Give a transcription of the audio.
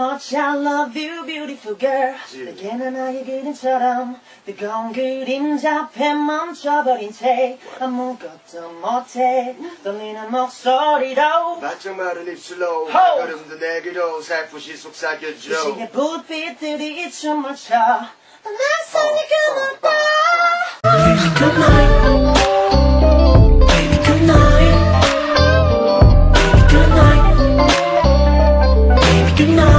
Much I love you, beautiful girl. 내게는 나의 그림처럼 뜨거운 그림 앞에 멈춰버린 채 아무것도 못해 떨리는 목소리로 바짝 마른 입술로 걸음도 내게로 살포시 속삭여줘 이 시계 불빛들이 춤을 춰 떠나서 니가 봐 Baby good Baby good Baby good Baby good night